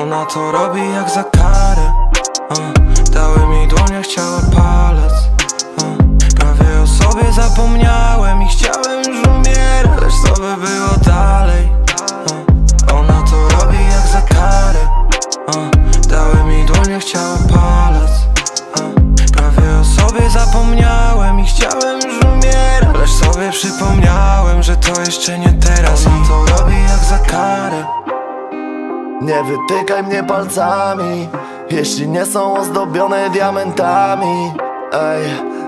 Ona to robi jak za karę uh. Dały mi dłonie, chciała palec uh. Prawie o sobie zapomniałem i chciałem już umierać Lecz co by było dalej uh. Ona to robi jak za karę uh. Dały mi dłonie, chciała palec uh. Prawie o sobie zapomniałem i chciałem już umierać Lecz sobie przypomniałem, że to jeszcze nie teraz Ona to robi jak za karę Nie wytykaj mnie palcami Jeśli nie są ozdobione diamentami Ej,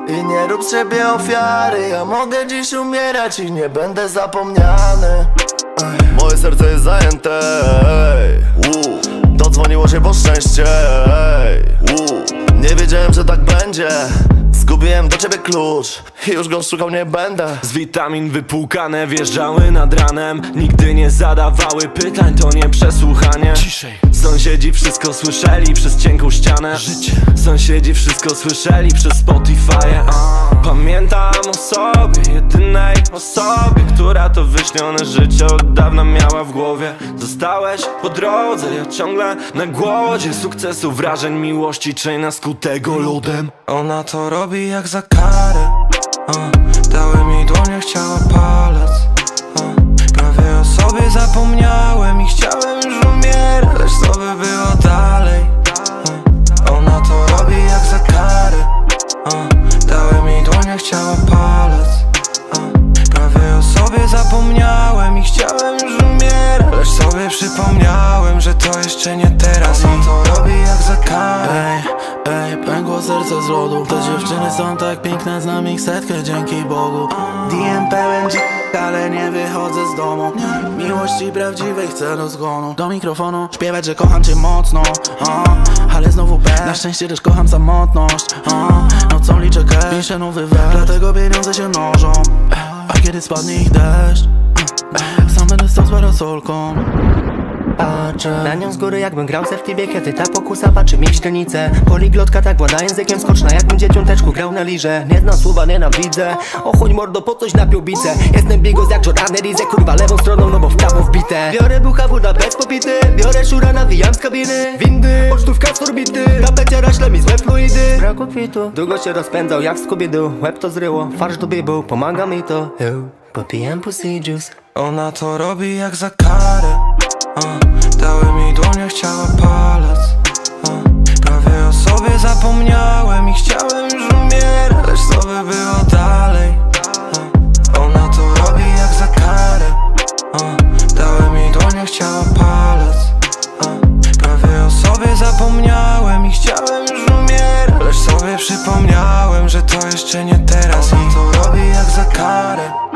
i nie rób z siebie ofiary Ja mogę dziś umierać i nie będę zapomniany Ej, Moje serce jest zajęte ej. Dodzwoniło się po szczęście ej. Nie wiedziałem, że tak będzie Zgubiłem do ciebie klucz już go szukał nie będę. Z witamin wypłukane wjeżdżały nad ranem. Nigdy nie zadawały pytań, to nie przesłuchanie. Ciszej. Sąsiedzi wszystko słyszeli przez cienką ścianę. Życie. Sąsiedzi wszystko słyszeli przez Spotify. Pamiętam o sobie, jedynej osobie Która to wyśnione życie od dawna miała w głowie. Zostałeś po drodze, ja ciągle na głodzie. Sukcesu, wrażeń, miłości, czy skutego lodem Ona to robi jak za karę. Dały mi dłonie, chciała palec. Prawie o sobie zapomniałem i chciałem już umierać Lecz co by było dalej. Ona to robi jak za karę uh. Dały mi dłonie, chciała palec. Prawie o sobie zapomniałem i chciałem już umierać Lecz sobie przypomniałem, że to jeszcze nie teraz Ona to robi z lodu. Te dziewczyny są tak piękne, znam ich setkę dzięki Bogu. DM pełen ale nie wychodzę z domu. Miłości prawdziwej chcę do zgonu. Do mikrofonu. Śpiewać, że kocham cię mocno a, Ale znowu bez Na szczęście też kocham samotność a, Nocą liczę cash, piszę nowy wers Dlatego pieniądze się mnożą. A kiedy spadnie ich deszcz? Sam będę stał z parasolką Na nią z góry jakbym grał se w Kiedy ta pokusa patrzy mi w źrenicę Poliglotka tak włada językiem skoczna Jakbym dzieciąteczku grał na liże Nie znam słowa, nienawidzę. O chuj mordo, po coś napił bice Jestem bigos jak Jordan Rize Kurwa lewą stroną, no bo w prawo wbite. Biorę bucha, Budapest popity. Biorę szura, nawijam z kabiny. Windy, pocztówka z orbity. Tapecie raśle mi złe fluidy. Braku kwitu Długo się rozpędzał jak w Scooby-Doo Łeb to zryło, farsz do był Pomaga mi to. Popijam pussy juice. Ona to robi jak za karę uh. Dały mi dłonie, chciała palec. Prawie o sobie zapomniałem i chciałem już umierać Lecz co by było dalej. Ona to robi jak za karę uh. Dały mi dłonie, chciała palec. Prawie o sobie zapomniałem i chciałem już umierać Lecz sobie przypomniałem, że to jeszcze nie teraz Ona to robi jak za karę